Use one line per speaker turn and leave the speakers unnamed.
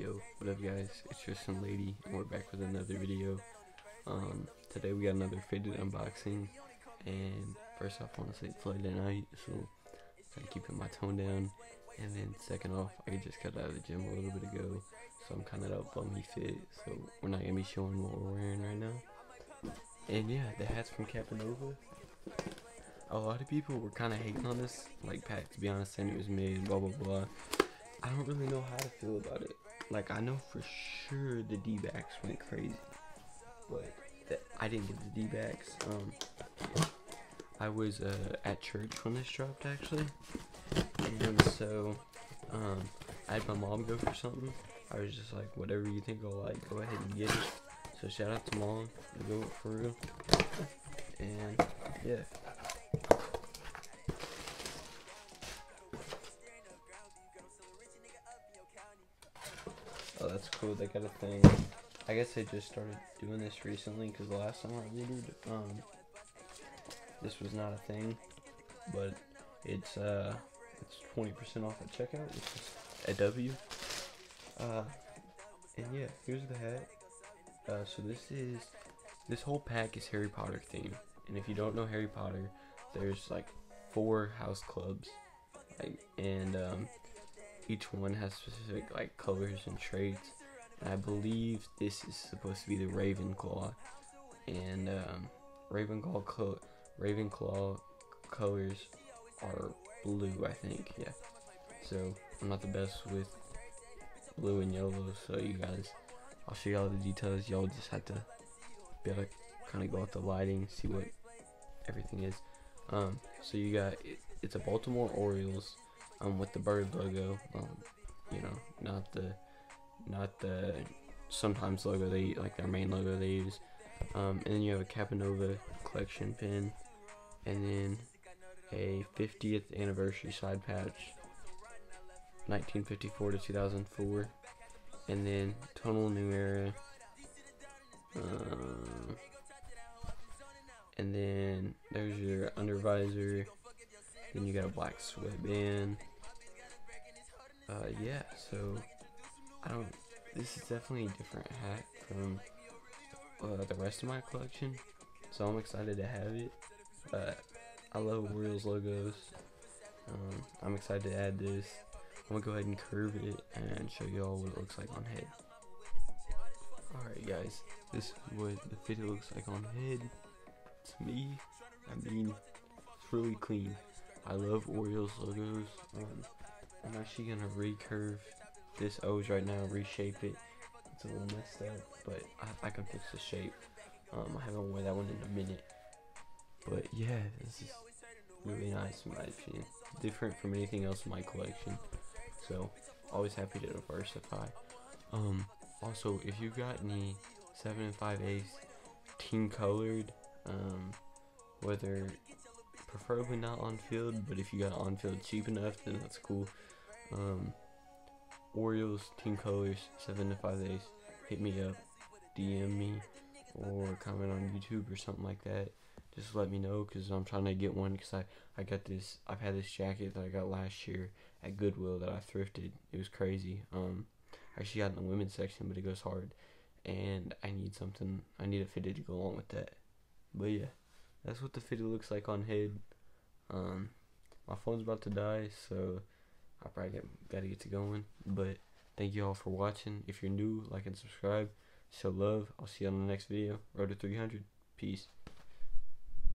Yo, what up guys? It's Tristan Lady and we're back with another video. Um, today we got another faded unboxing and first off I want to say it's late at night so I'm keeping my tone down and then second off I just got out of the gym a little bit ago so I'm kind of on me fit so we're not going to be showing what we're wearing right now. And yeah, the hat's from Capanova. A lot of people were kind of hating on this like pack to be honest saying it was made blah blah blah. I don't really know how to feel about it. Like I know for sure the D-backs went crazy, but I didn't get the D-backs. Um, I was uh, at church when this dropped actually, and so um, I had my mom go for something. I was just like, whatever you think I'll like, go ahead and get it. So shout out to mom, go for real. And yeah. Oh, that's cool. They got a thing. I guess they just started doing this recently because the last time I ordered, um, this was not a thing. But it's uh, it's 20% off at checkout, which is a W. Uh, and yeah, here's the hat. Uh, so this is this whole pack is Harry Potter themed, and if you don't know Harry Potter, there's like four house clubs, like and um, each one has specific like colors and traits. And I believe this is supposed to be the Ravenclaw, and um, Ravenclaw co- Ravenclaw colors are blue, I think. Yeah. So I'm not the best with blue and yellow, so you guys, I'll show you all the details. Y'all just have to be able to kind of go out the lighting, see what everything is. Um, so you got it, it's a Baltimore Orioles um, with the bird logo. Um, you know, not the not the sometimes logo they like their main logo they use. Um, and then you have a Capanova collection pin, and then a 50th anniversary side patch, 1954 to 2004, and then tonal new era. Um, and then there's your under visor. Then you got a black sweatband uh, yeah, so I don't. This is definitely a different hat from uh, the rest of my collection, so I'm excited to have it. Uh, I love Orioles logos. Um, I'm excited to add this. I'm gonna go ahead and curve it and show y'all what it looks like on head. Alright guys, this is what the fit looks like on head. To me, I mean, it's really clean. I love Orioles logos. Um, I'm actually gonna recurve this O's right now, reshape it. It's a little messed up, but I, I can fix the shape. Um, I haven't worn that one in a minute. But yeah, this is really nice in my opinion. Different from anything else in my collection. So, always happy to diversify. Um, also, if you got any 7 and 5 A's team colored, um, whether preferably not on field, but if you got on field cheap enough, then that's cool. Um, Orioles team colors seven to five days. Hit me up, DM me, or comment on YouTube or something like that. Just let me know because I'm trying to get one because I I got this. I've had this jacket that I got last year at Goodwill that I thrifted. It was crazy. Um, I actually got in the women's section, but it goes hard, and I need something. I need a fitted to go along with that. But yeah, that's what the fitted looks like on head. Um, my phone's about to die, so I probably get, gotta get to going. But thank you all for watching. If you're new, like and subscribe. Show love. I'll see you on the next video. Road to 300. Peace.